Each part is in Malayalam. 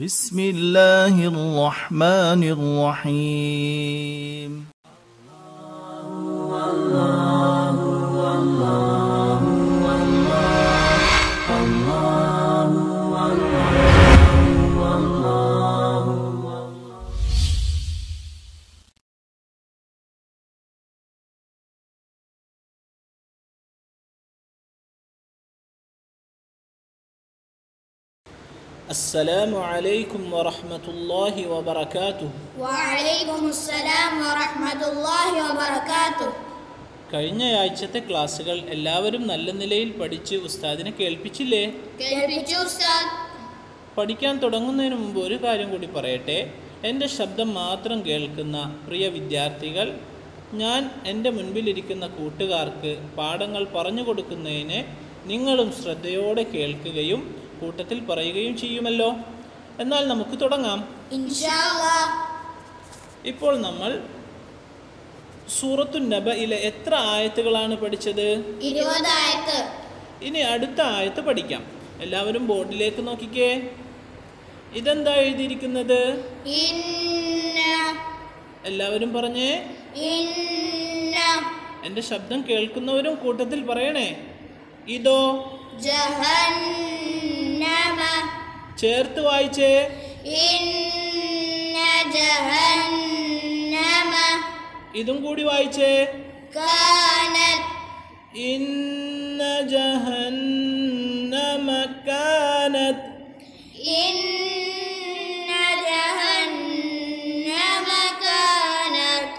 بسم الله الرحمن الرحيم. السلام عليكم ورحمة الله وبركاته وعليكم السلام ورحمة الله وبركاته കഴിഞ്ഞ ആഴ്ചത്തെ ക്ലാസ്സുകൾ എല്ലാവരും നല്ല നിലയിൽ പഠിച്ച് ഉസ്താദിനെ കേൾപ്പിച്ചില്ലേ കേൾപ്പിച്ചു ഉസ്താദ് പഠിക്കാൻ തുടങ്ങുന്നതിന് മുമ്പ് ഒരു കാര്യം കൂടി പറയട്ടെ എൻ്റെ ശബ്ദം മാത്രം കേൾക്കുന്ന പ്രിയ വിദ്യാർത്ഥികൾ ഞാൻ എൻ്റെ മുൻപിലിരിക്കുന്ന കൂട്ടുകാർക്ക് പാഠങ്ങൾ പറഞ്ഞു കൊടുക്കുന്നതിന് നിങ്ങളും ശ്രദ്ധയോടെ കേൾക്കുകയും കൂട്ടത്തിൽ പറയുകയും ചെയ്യുമല്ലോ. എന്നാൽ നമുക്ക് തുടങ്ങാം. ഇപ്പോൾ നമ്മൾ സൂറത്തു നബയിലെ എത്ര ആയത്തുകളാണ് പഠിച്ചത്? ഇനി അടുത്ത ആയത്ത് പഠിക്കാം. എല്ലാവരും ബോർഡിലേക്ക് നോക്കിക്കേ. ഇതെന്താ എഴുതിയിരിക്കുന്നത്? എല്ലാവരും പറഞ്ഞേ. എന്റെ ശബ്ദം കേൾക്കുന്നവരും കൂട്ടത്തിൽ പറയണേ. ഇതോ? ജഹന്നമ ചേർത്ത് വായിച്ചേ ഇന്ന ജഹന്നമ ഇതും കൂടി വായിച്ചേ കാനത് ഇന്ന ജഹന്നമ കാനത് ഇന്ന ജഹന്നമ കാനത്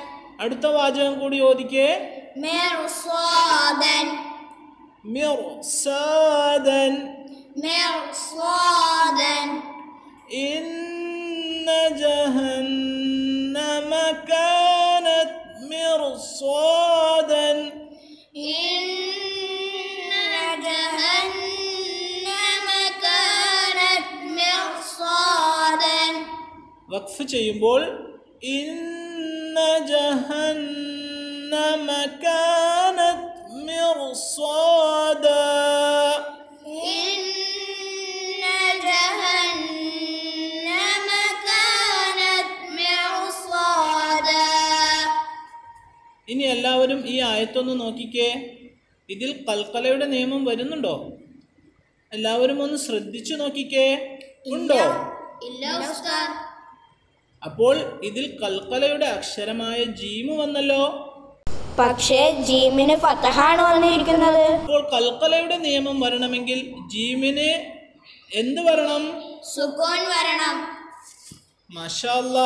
അടുത്ത വാചകം കൂടി ഓദിക്കേ مرصادا മിർസാദൻ مرصادا إن جهنم كانت مرصادا إن جهنم كانت مرصادا വഖഫ് ചെയ്യുമ്പോൾ ഇന്ന ജഹന്നമ കാനത് മിർസാദ ഇനി എല്ലാവരും ഈ ആയത്തൊന്ന് നോക്കിക്കേ. ഇതിൽ കൽക്കലയുടെ നിയമം വരുന്നുണ്ടോ? എല്ലാവരും ഒന്ന് ശ്രദ്ധിച്ചു നോക്കിക്കേ. ഉണ്ടോ? അപ്പോൾ ഇതിൽ കൽക്കലയുടെ അക്ഷരമായ ജീമ് വന്നല്ലോ. പക്ഷേ ജീമിന് ഫത്തഹാണ് വന്നിരിക്കുന്നത്. അപ്പോൾ കൽക്കലയുടെ നിയമം വരണമെങ്കിൽ ജീമിന് എന്ത് വരണം? സുഖോൻ വരണം. മഷാല്ല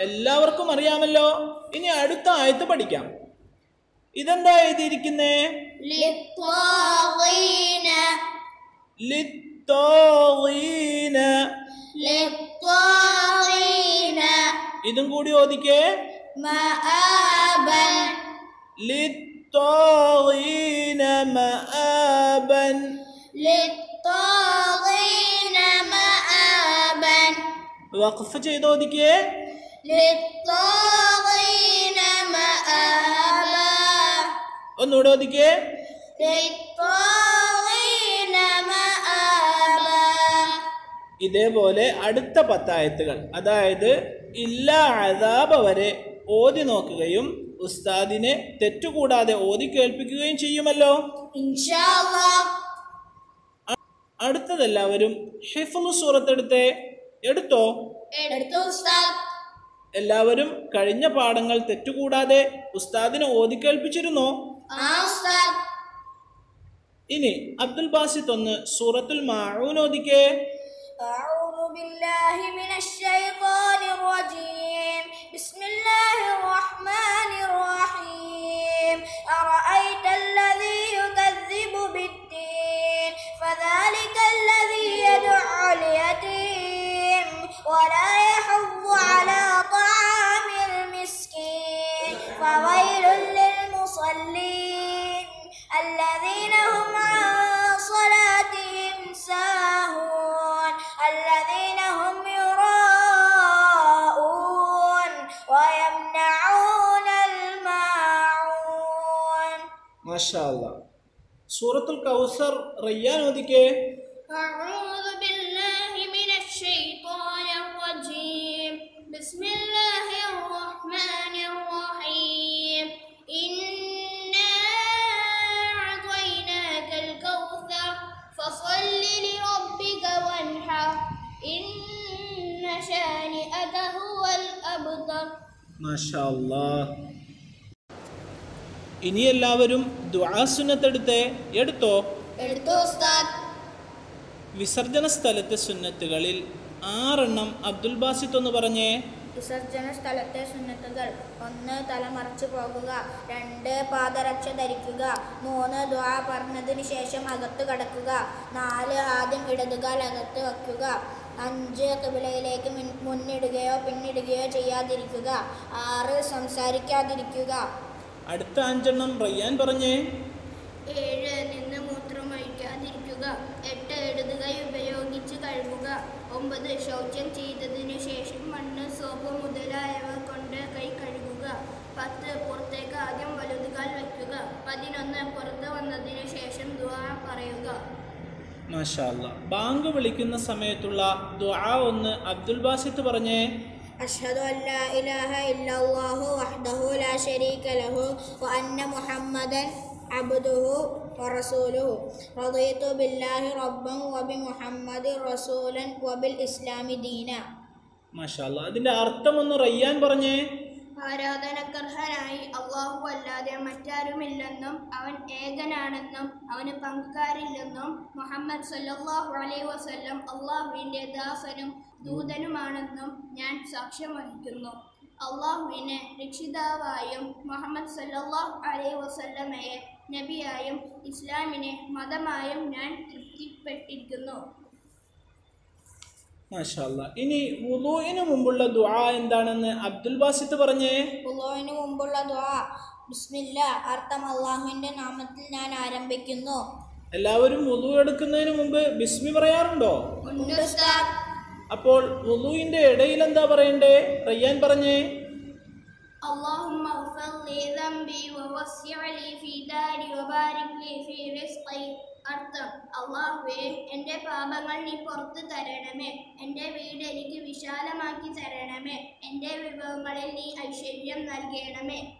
എല്ലാവർക്കും അറിയാമല്ലോ. ഇനി അടുത്ത ആയത്ത് പഠിക്കാം. ഇതെന്താ എഴുതിയിരിക്കുന്നേ للطاغين ലിത്തോളീന للطاغين ഇതും കൂടി ഓദിക്കേ مآبا ലിത്തോളീന മആബൻ للطاغين مآبا വഖഫ് ചെയ്തോദിക്കേ للطاغين ഒന്നുകൂടെ ഒതുക്കേ ഇതേപോലെ അടുത്ത പത്തായത്തുകൾ അതായത് ഇല്ലാ അതാബ വരെ ഓതി നോക്കുകയും ഉസ്താദിനെ തെറ്റുകൂടാതെ ഓതി കേൾപ്പിക്കുകയും ചെയ്യുമല്ലോ. അടുത്തതെല്ലാവരും ഹിഫുൽ സൂറത്ത് എടുത്തോ? എല്ലാവരും കഴിഞ്ഞ പാഠങ്ങൾ തെറ്റുകൂടാതെ ഉസ്താദിനെ ഓതി കേൾപ്പിച്ചിരുന്നോ? ഇനി അബ്ദുൽ ബാസിത്ത് ഒന്ന് സൂറത്തുൽ മാഊൻ ഓദിക്കേ أعوذ بالله من الشيطان الرجيم بسم الله الرحمن الرحيم أرأيت الذي يكذب بالدين فذلك الذي يدعو اليتيم ولا يحض على طعام المسكين فويل المصلين الذين هم عن صلاتهم ساهون الذين هم يراءون ويمنعون الماعون. ما شاء الله. سورة الكوثر ريان وديك മാഷാ. ഇനി എല്ലാവരും ദുആസുന്നത്തെടുത്തേ എടുത്തോ? വിസർജന സ്ഥലത്തെ സുന്നത്തുകളിൽ ആറെണ്ണം അബ്ദുൽ ബാസിത്ത് ഒന്ന് പറഞ്ഞേ. വിസർജന സ്ഥലത്തെ സുന്നത്തുകൾ. ഒന്ന് തല മറച്ചു പോകുക. രണ്ട് പാദരക്ഷ ധരിക്കുക. മൂന്ന് ദ്വാ പറഞ്ഞതിന് ശേഷം അകത്ത് കടക്കുക. നാല് ആദ്യം ഇടതുകാൽ അകത്ത് വയ്ക്കുക. അഞ്ച് കബിലയിലേക്ക് മുന്നിടുകയോ പിന്നിടുകയോ ചെയ്യാതിരിക്കുക. ആറ് സംസാരിക്കാതിരിക്കുക. അടുത്ത അഞ്ചെണ്ണം റയ്യാൻ പറഞ്ഞേ. ഏഴ് നിന്ന് മൂത്രം ഒഴിക്കാതിരിക്കുക. എട്ട് ഇടതുകൈ ഉപയോഗിച്ച് കഴുകുക. ഒമ്പത് ശൗചം ചെയ്തതിനു ശേഷം മണ്ണ് സോപ്പ് മുതലായവ കൊണ്ട് കൈ കഴുകുക. പത്ത് പുറത്തേക്ക് ആദ്യം വലുതുകാൽ വയ്ക്കുക. പതിനൊന്ന് പുറത്ത് വന്നതിനു ശേഷം ദുആ പറയുക. മാഷാല്ല ബാങ്ക് വിളിക്കുന്ന സമയത്തുള്ള ദുആ ഒന്ന് അബ്ദുൽ ബാസിത്ത് പറഞ്ഞേ. അഷ്ഹദു അല്ലാ ഇലാഹ ഇല്ലല്ലാഹു വഹ്ദഹു ലാ ശരീക ലഹു വ മുഹമ്മദൻ അബ്ദുഹു വറസൂലുഹു റളിയതു ബില്ലാഹി റബ്ബൻ വ മുഹമ്മദി റസൂലൻ വ ബിൽ ഇസ്ലാമി ദീന. മാഷാല്ല അതിന്റെ അർത്ഥം ഒന്ന് റയ്യാൻ പറഞ്ഞേ. ആരാധനക്കർഹനായി അള്ളാഹു അല്ലാതെ മറ്റാരുമില്ലെന്നും അവൻ ഏകനാണെന്നും അവന് പങ്കുകാരില്ലെന്നും മുഹമ്മദ് സല്ലാഹു അലൈഹി വസല്ലം അള്ളാഹുവിന്റെ ദാസനും ദൂതനുമാണെന്നും ഞാൻ സാക്ഷ്യം വഹിക്കുന്നു. അള്ളാഹുവിനെ രക്ഷിതാവായും മുഹമ്മദ് സല്ലാഹു അലൈഹി വസല്ലമയെ നബിയായും ഇസ്ലാമിനെ മതമായും ഞാൻ തൃപ്തിപ്പെട്ടിരിക്കുന്നു. മാഷാ അല്ലാ. ഇനി വുളൂഇന് മുമ്പുള്ള ദുആ എന്താണെന്ന് അബ്ദുൽ ബാസിത്ത് പറഞ്ഞേ ഉള്ളോവിന് മുമ്പുള്ള ദ്വാ ബിസ്മില്ല അർത്ഥം അള്ളാഹുവിൻ്റെ നാമത്തിൽ ഞാൻ ആരംഭിക്കുന്നു എല്ലാവരും വുളു എടുക്കുന്നതിന് മുമ്പ് ബിസ്മി പറയാറുണ്ടോ ഉണ്ട് ഉസ്താദ്. അപ്പോൾ വുളുവിന്റെ ഇടയിൽ എന്താ പറയണ്ടേ റയ്യാൻ പറഞ്ഞേ اللهم اغفر لي ذنبي ووسع لي في داري وبارك لي في رزقي അർത്ഥം അള്ളാഹുവേ എന്റെ പാപങ്ങൾ നീ പുറത്തു തരണമേ. എന്റെ വീട് എനിക്ക് വിശാലമാക്കി തരണമേ. എന്റെ വിഭവങ്ങളിൽ നീ ഐശ്വര്യം നൽകണമേ.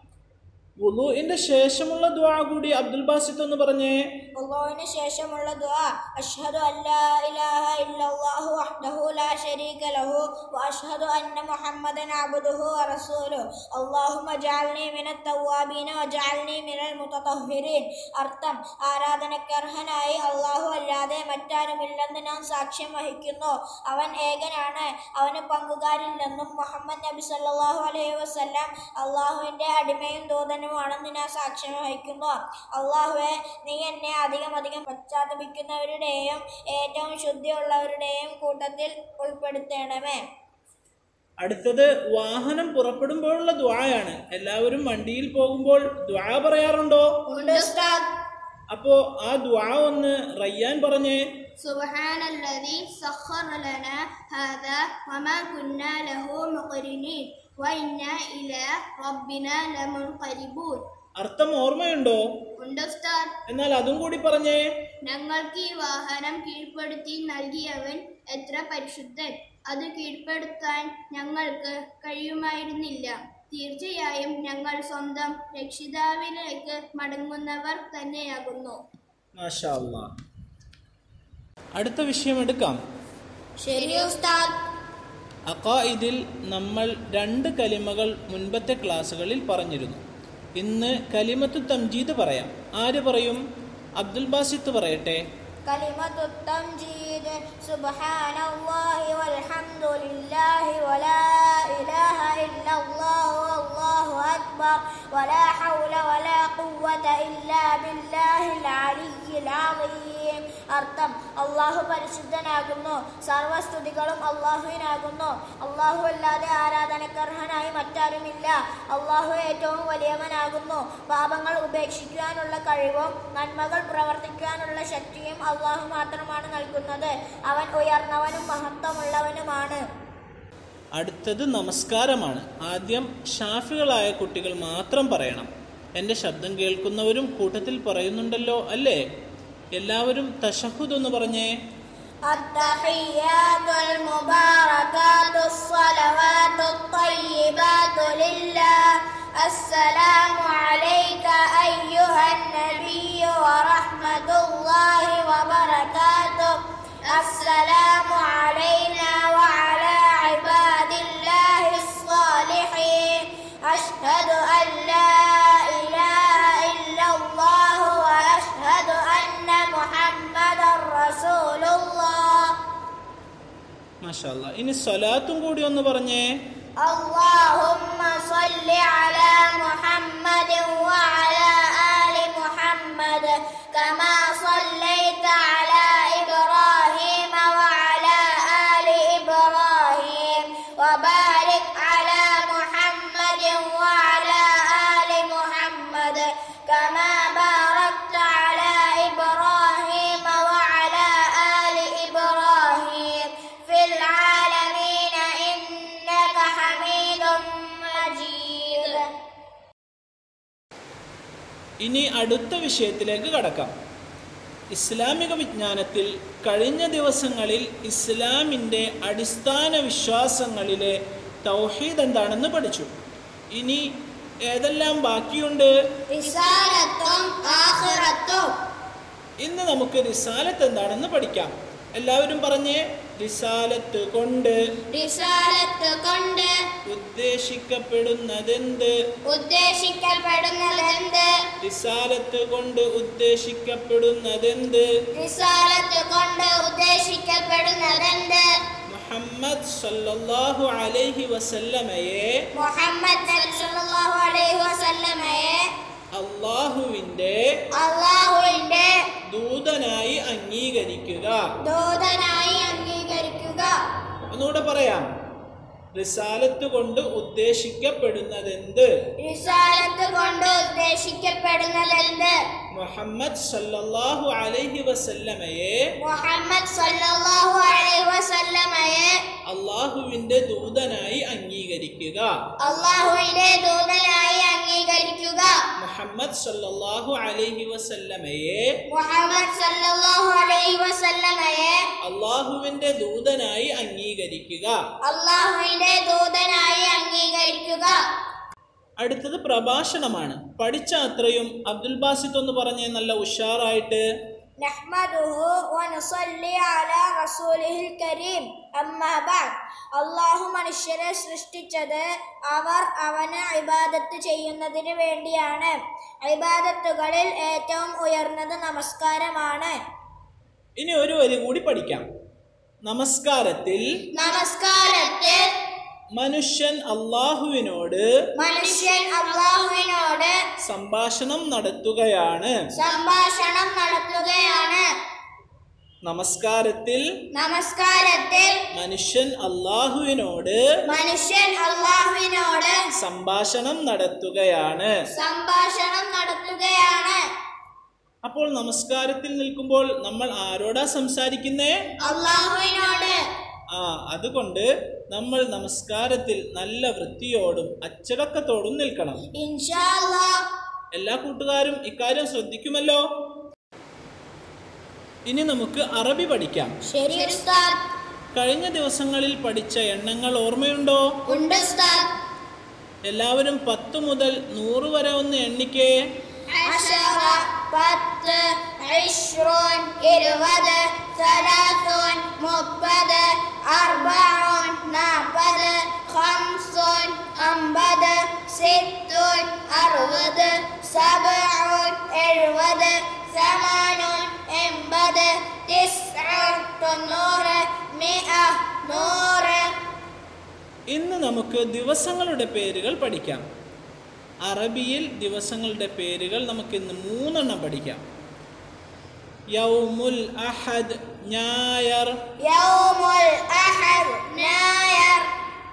വുളുവിന്റെ ശേഷമുള്ള ദുആ കൂടി അബ്ദുൽ ബാസിത്ത് എന്ന് പറഞ്ഞേ. വുളുവിന് ശേഷമുള്ള ദുആ അഷ്ഹദു അല്ലാ ഇലാഹ ഇല്ലല്ലാഹു വഹ്ദഹു ലാ ശരീക ലഹു വഅഷ്ഹദു അന്ന മുഹമ്മദൻ അബ്ദുഹു വറസൂലുഹു അല്ലാഹുമ്മ ജഅൽനി മിനത് തവ്വാബീന വജഅൽനി മിനൽ മുതതഹ്ഹിരീൻ. അർത്ഥം ആരാധനക്കർഹനായി അല്ലാഹു അല്ലാതെ മറ്റാരുമില്ലെന്ന് ഞാൻ സാക്ഷ്യം വഹിക്കുന്നു. അവൻ ഏകനാണ് അവന് പങ്കുകാരില്ലെന്നും മുഹമ്മദ് നബി സല്ലല്ലാഹു അലൈഹി വസല്ലം അല്ലാഹുവിന്റെ അടിമയും ദൂതനുമാണെന്ന് തന്നെ സാക്ഷ്യം വഹിക്കുന്നു. അള്ളാഹുവെ നീ എന്നെ അധികം അധികം പശ്ചാത്തപിക്കുന്നവരുടെയും ഏറ്റവും ശുദ്ധിയുള്ളവരുടെയും കൂട്ടത്തിൽ ഉൾപ്പെടുത്തണമേ. അടുത്തത് വാഹനം പുറപ്പെടുമ്പോഴുള്ള ദ്വായാണ്. എല്ലാവരും വണ്ടിയിൽ പോകുമ്പോൾ ദ്വാ പറയാറുണ്ടോ? അപ്പോ ആ ദ്വാ ഒന്ന് റയ്യാൻ പറഞ്ഞേ. സുബാനല്ലോ സഖറ ലനാ ഹാദാ വമാ ലഹു അർത്ഥം ഓർമ്മയുണ്ടോ? എന്നാൽ അതും കൂടി പറഞ്ഞേ. ഞങ്ങൾക്ക് ഈ വാഹനം കീഴ്പ്പെടുത്തി നൽകിയവൻ എത്ര പരിശുദ്ധൻ. അത് കീഴ്പ്പെടുത്താൻ ഞങ്ങൾക്ക് കഴിയുമായിരുന്നില്ല. തീർച്ചയായും ഞങ്ങൾ സ്വന്തം രക്ഷിതാവിലേക്ക് മടങ്ങുന്നവർ തന്നെയാകുന്നു. അടുത്ത വിഷയം എടുക്കാം. ശരി ഉസ്താദ്. അഖായിദിൽ നമ്മൾ രണ്ട് കലിമകൾ മുൻപത്തെ ക്ലാസ്സുകളിൽ പറഞ്ഞിരുന്നു ഇന്ന് കലിമത്തു തംജീദ് പറയാം ആര് പറയും അബ്ദുൽ ബാസിത്ത് പറയട്ടെ كلمة التمجيد سبحان الله والحمد لله ولا إله إلا الله والله أكبر ولا حول ولا قوة إلا بالله العلي العظيم അർത്ഥം അള്ളാഹു പരിശുദ്ധനാകുന്നു. സർവസ്തുതികളും അള്ളാഹുവിനാകുന്നു. അള്ളാഹു അല്ലാതെ ആരാധനക്കർഹനായി മറ്റാരുമില്ല. അള്ളാഹു ഏറ്റവും വലിയവനാകുന്നു. പാപങ്ങൾ ഉപേക്ഷിക്കുവാനുള്ള കഴിവും നന്മകൾ പ്രവർത്തിക്കാനുള്ള ശക്തിയും അള്ളാഹു മാത്രമാണ് നൽകുന്നത്. അവൻ ഉയർന്നവനും മഹത്വമുള്ളവനുമാണ്. അടുത്തത് നമസ്കാരമാണ്. ആദ്യം ഷാഫികളായ കുട്ടികൾ മാത്രം പറയണം. എന്റെ ശബ്ദം കേൾക്കുന്നവരും കൂട്ടത്തിൽ പറയുന്നുണ്ടല്ലോ അല്ലേ? എല്ലാവരും തഷഹുദ് ഒന്ന് പറഞ്ഞേ التحيات المباركات الصلوات الطيبات لله السلام عليك أيها النبي ورحمة മാഷാല്ല ഇനി സ്വലാത്തും കൂടി ഒന്ന് പറഞ്ഞേ اللهم صل على محمد وعلى آل محمد كما അടുത്ത വിഷയത്തിലേക്ക് കടക്കാം. ഇസ്ലാമിക വിജ്ഞാനത്തിൽ കഴിഞ്ഞ ദിവസങ്ങളിൽ ഇസ്ലാമിന്റെ അടിസ്ഥാന വിശ്വാസങ്ങളിലെ തൗഹീദ് എന്താണെന്ന് പഠിച്ചു. ഇനി ഏതെല്ലാം ബാക്കിയുണ്ട്? ഇന്ന് നമുക്ക് റിസാലത്ത് എന്താണെന്ന് പഠിക്കാം. എല്ലാവരും പറഞ്ഞേ? റിസാലത്ത് കൊണ്ട് റിസാലത്ത് കൊണ്ട് ഉദ്ദേശിക്കപ്പെടുന്നതെന്ത്? ഉദ്ദേശിക്കപ്പെടുന്നതെന്ത്? റിസാലത്ത് കൊണ്ട് ഉദ്ദേശിക്കപ്പെടുന്നതെന്ത്? റിസാലത്ത് കൊണ്ട് ഉദ്ദേശിക്കപ്പെടുന്നതെന്ത്? മുഹമ്മദ് സല്ലല്ലാഹു അലൈഹി വസല്ലമയെ മുഹമ്മദ് സല്ലല്ലാഹു അലൈഹി വസല്ലമയെ അല്ലാഹുവിന്റെ അള്ളാഹുവിന്റെ ദൂതനായി അംഗീകരിക്കുക. ദൂതനായി ഒന്നുകൂടെ പറയാം. റിസാലത്ത് കൊണ്ട് ഉദ്ദേശിക്കപ്പെടുന്നതെന്ത്? റിസാലത്ത് കൊണ്ട് ഉദ്ദേശിക്കപ്പെടുന്നതെന്ത്? മുഹമ്മദ് സല്ലല്ലാഹു അലൈഹി വസല്ലമയെ മുഹമ്മദ് സല്ലല്ലാഹു അലൈഹി വസല്ലമയെ അല്ലാഹുവിന്റെ ദൂതനായി അംഗീകരിക്കുക. അള്ളാഹുവിന്റെ ദൂതനായി അംഗീകരിക്കുക മുഹമ്മദ് സല്ലല്ലാഹു അലൈഹി വസല്ലമയെ മുഹമ്മദ് സല്ലല്ലാഹു അലൈഹി വസല്ലമയെ അല്ലാഹുവിന്റെ ദൂതനായി അംഗീകരിക്കുക. അല്ലാഹുവിന്റെ ദൂതനായി അംഗീകരിക്കുക. അടുത്തത് പ്രഭാഷണമാണ്. പഠിച്ച അത്രയും അബ്ദുൽ ബാസിത്ത് ഒന്ന് പറഞ്ഞേ നല്ല ഉഷാറായിട്ട് نحمده ونصلي على رسوله الكريم أما بعد അള്ളാഹു മനുഷ്യരെ സൃഷ്ടിച്ചത് അവർ അവന് ഇബാദത്ത് ചെയ്യുന്നതിന് വേണ്ടിയാണ് ഇബാദത്തുകളിൽ ഏറ്റവും ഉയർന്നത് നമസ്കാരമാണ് ഇനി ഒരു വരി കൂടി പഠിക്കാം നമസ്കാരത്തിൽ നമസ്കാരത്തിൽ മനുഷ്യൻ അള്ളാഹുവിനോട് മനുഷ്യൻ അള്ളാഹുവിനോട് സംഭാഷണം നടത്തുകയാണ്. സംഭാഷണം നടത്തുകയാണ്. നമസ്കാരത്തിൽ നമസ്കാരത്തിൽ മനുഷ്യൻ അള്ളാഹുവിനോട് മനുഷ്യൻ അള്ളാഹുവിനോട് സംഭാഷണം നടത്തുകയാണ്. സംഭാഷണം നടത്തുകയാണ്. അപ്പോൾ നമസ്കാരത്തിൽ നിൽക്കുമ്പോൾ നമ്മൾ ആരോടാ സംസാരിക്കുന്നേ? അള്ളാഹുവിനോട് ആ അതുകൊണ്ട് നമ്മൾ നമസ്കാരത്തിൽ നല്ല വൃത്തിയോടും അച്ചടക്കത്തോടും നിൽക്കണം. എല്ലാ കൂട്ടുകാരും ഇക്കാര്യം ശ്രദ്ധിക്കുമല്ലോ? ഇനി നമുക്ക് അറബി പഠിക്കാം. ശരി കഴിഞ്ഞ ദിവസങ്ങളിൽ പഠിച്ച എണ്ണങ്ങൾ ഓർമ്മയുണ്ടോ? ഉണ്ട് എല്ലാവരും പത്ത് മുതൽ നൂറ് വരെ ഒന്ന് എണ്ണിക്കേ. പത്ത്. عشرون ഇരുപത് ثلاثون മുപ്പത് أربعون നാൽപ്പത് خمسون അമ്പത് ستون അറുപത് سبعون എഴുപത് ثمانون എൺപത് تسعون തൊണ്ണൂറ് مئة നൂറ് ഇന്ന് നമുക്ക് ദിവസങ്ങളുടെ പേരുകൾ പഠിക്കാം അറബിയിൽ ദിവസങ്ങളുടെ പേരുകൾ നമുക്ക് ഇന്ന് മൂന്നെണ്ണം പഠിക്കാം يوم الأحد ناير. يوم الأحد ناير.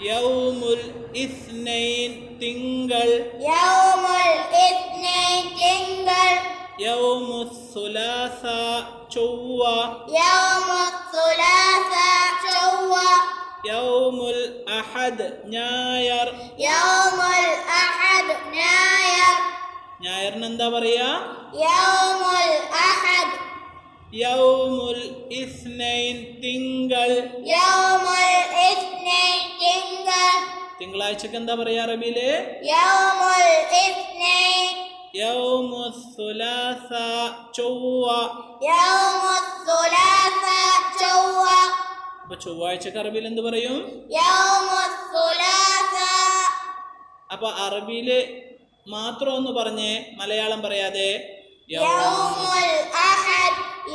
يوم الإثنين تنقل. يوم الإثنين تنقل. يوم الثلاثاء شوى يوم الثلاثاء شوى يوم الأحد ناير. يوم الأحد ناير. ناير نندبر يا يوم الأحد യൗമുൽ തിങ്കൾ. തിങ്കളാഴ്ചക്ക് എന്താ പറയാ അറബിയിലെ? അപ്പൊ ചൊവ്വാഴ്ചക്ക് അറബിയിൽ എന്ത് പറയും? അപ്പൊ അറബിയിൽ മാത്രം ഒന്ന് പറഞ്ഞേ മലയാളം പറയാതെ. യൗമുൽ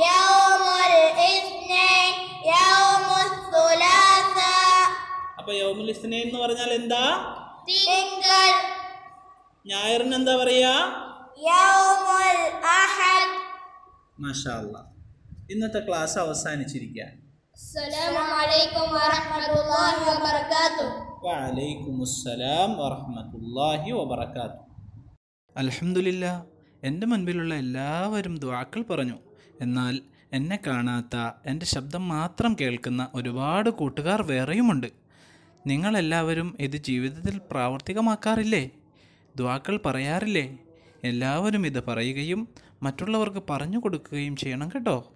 യൗമ അപ്പൊ യൗമുൽ ഇസ്നൈൻ എന്ന് പറഞ്ഞാൽ എന്താ? തിങ്കൾ. ഞായറിന് എന്താ പറയാ അഹദ്. ഇന്നത്തെ ക്ലാസ് അവസാനിച്ചിരിക്കുക അസ്സലാമലൈക്കും വറഹ്മത്തുള്ളാഹി വറഹ്മത്തുള്ളാഹി അൽഹംദുലില്ലാ എന്റെ മുൻപിലുള്ള എല്ലാവരും ദുആക്കൾ പറഞ്ഞു. എന്നാൽ എന്നെ കാണാത്ത എന്റെ ശബ്ദം മാത്രം കേൾക്കുന്ന ഒരുപാട് കൂട്ടുകാർ വേറെയുമുണ്ട്. നിങ്ങളെല്ലാവരും ഇത് ജീവിതത്തിൽ പ്രാവർത്തികമാക്കാറില്ലേ? ദ്വാക്കൾ പറയാറില്ലേ? എല്ലാവരും ഇത് പറയുകയും മറ്റുള്ളവർക്ക് പറഞ്ഞു കൊടുക്കുകയും ചെയ്യണം കേട്ടോ.